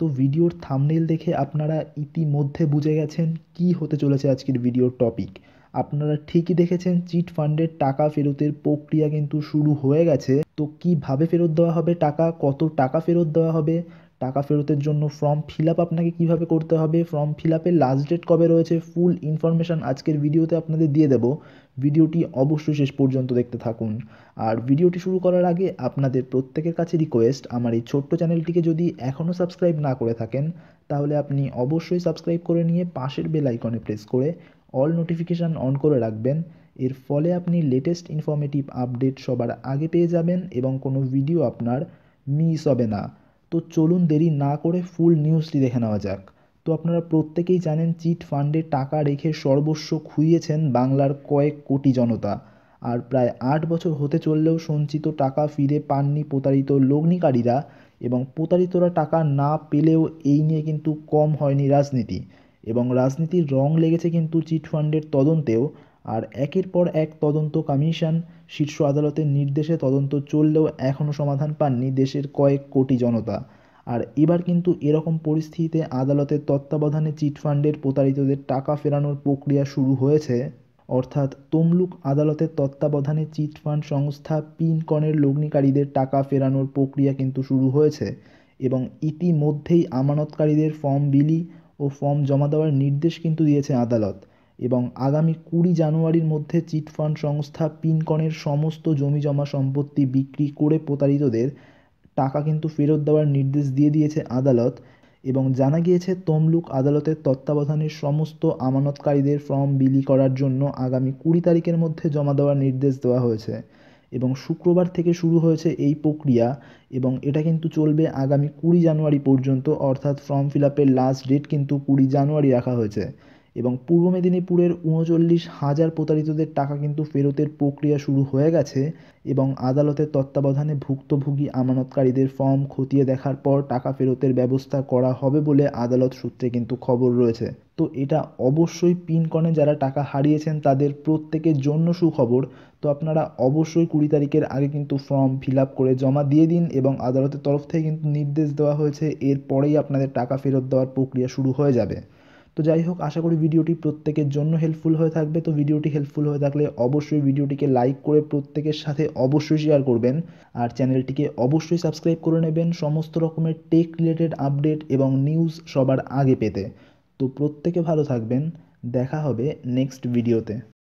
তো ভিডিওর থামনেল দেখে আপনারা ইতিমধ্যে বুঝে গেছেন কি হতে চলেছে আজকের ভিডিওর টপিক আপনারা ঠিকই দেখেছেন, চিট ফান্ডের টাকা ফেরতের প্রক্রিয়া কিন্তু শুরু হয়ে গেছে। তো কীভাবে ফেরত দেওয়া হবে টাকা, কত টাকা ফেরত দেওয়া হবে টাকা ফেরতের জন্য ফর্ম ফিল আপ আপনাকে কীভাবে করতে হবে? ফর্ম ফিল আপের লাস্ট ডেট কবে রয়েছে? ফুল ইনফরমেশান আজকের ভিডিওতে আপনাদের দিয়ে দেব। ভিডিওটি অবশ্যই শেষ পর্যন্ত দেখতে থাকুন। আর ভিডিওটি শুরু করার আগে আপনাদের প্রত্যেকের কাছে রিকোয়েস্ট আমার এই ছোট্ট চ্যানেলটিকে যদি এখনও সাবস্ক্রাইব না করে থাকেন, তাহলে আপনি অবশ্যই সাবস্ক্রাইব করে নিয়ে পাশের বেল আইকনে প্রেস করে অল নোটিফিকেশান অন করে রাখবেন। এর ফলে আপনি লেটেস্ট ইনফরমেটিভ আপডেট সবার আগে পেয়ে যাবেন এবং কোনো ভিডিও আপনার মিস হবে না। তো চলুন দেরি না করে ফুল নিউজটি দেখে নেওয়া যাক। তো আপনারা প্রত্যেকেই জানেন চিট ফান্ডে টাকা রেখে সর্বস্ব খুইয়েছেন বাংলার কয়েক কোটি জনতা। আর প্রায় আট বছর হতে চললেও সঞ্চিত টাকা ফিরে পাননি প্রতারিত লগ্নিকারীরা এবং প্রতারিতরা টাকা না পেলেও এই নিয়ে কিন্তু কম হয়নি রাজনীতি। এবং রাজনীতির রং লেগেছে কিন্তু চিট ফান্ডের তদন্তেও আর একের পর এক তদন্ত কমিশন শীর্ষ আদালতের নির্দেশে তদন্ত চললেও এখনও সমাধান পাননি দেশের কয়েক কোটি জনতা। আর এবার কিন্তু এরকম পরিস্থিতিতে আদালতের তত্ত্বাবধানে চিটফান্ডের প্রতারিতদের টাকা ফেরানোর প্রক্রিয়া শুরু হয়েছে। অর্থাৎ তমলুক আদালতের তত্ত্বাবধানে চিটফান্ড সংস্থা পিনকনের লগ্নিকারীদের টাকা ফেরানোর প্রক্রিয়া কিন্তু শুরু হয়েছে এবং ইতিমধ্যেই আমানতকারীদের ফর্ম বিলি ও ফর্ম জমা দেওয়ার নির্দেশ কিন্তু দিয়েছে আদালত। এবং আগামী কুড়ি জানুয়ারির মধ্যে চিটফান্ড সংস্থা পিনকনের সমস্ত জমি জমা সম্পত্তি বিক্রি করে প্রতারিতদের টাকা কিন্তু ফেরত দেওয়ার নির্দেশ দিয়ে দিয়েছে আদালত এবং জানা গিয়েছে, তমলুক আদালতের তত্ত্বাবধানে সমস্ত আমানতকারীদের ফর্ম বিলি করার জন্য আগামী কুড়ি তারিখের মধ্যে জমা দেওয়ার নির্দেশ দেওয়া হয়েছে এবং শুক্রবার থেকে শুরু হয়েছে এই প্রক্রিয়া এবং এটা কিন্তু চলবে আগামী কুড়ি জানুয়ারি পর্যন্ত, অর্থাৎ ফর্ম ফিল আপের লাস্ট ডেট কিন্তু কুড়ি জানুয়ারি রাখা হয়েছে। এবং পূর্ব মেদিনীপুরের উনচল্লিশ হাজার প্রতারিতদের টাকা কিন্তু ফেরতের প্রক্রিয়া শুরু হয়ে গেছে এবং আদালতের তত্ত্বাবধানে ভুক্তভোগী আমানতকারীদের ফর্ম খতিয়ে দেখার পর টাকা ফেরতের ব্যবস্থা করা হবে বলে আদালত সূত্রে কিন্তু খবর রয়েছে। তো এটা অবশ্যই পিনকনে যারা টাকা হারিয়েছেন তাদের প্রত্যেকের জন্য সুখবর। তো আপনারা অবশ্যই কুড়ি তারিখের আগে কিন্তু ফর্ম ফিল করে জমা দিয়ে দিন এবং আদালতের তরফ থেকে কিন্তু নির্দেশ দেওয়া হয়েছে, এরপরেই আপনাদের টাকা ফেরত দেওয়ার প্রক্রিয়া শুরু হয়ে যাবে। তো যাই হোক, আশা করি ভিডিওটি প্রত্যেকের জন্য হেল্পফুল হয়ে থাকবে। তো ভিডিওটি হেল্পফুল হয়ে থাকলে অবশ্যই ভিডিওটিকে লাইক করে প্রত্যেকের সাথে অবশ্যই শেয়ার করবেন। আর চ্যানেলটিকে অবশ্যই সাবস্ক্রাইব করে নেবেন সমস্ত রকমের টেক রিলেটেড আপডেট এবং নিউজ সবার আগে পেতে। তো প্রত্যেকে ভালো থাকবেন। দেখা হবে নেক্সট ভিডিওতে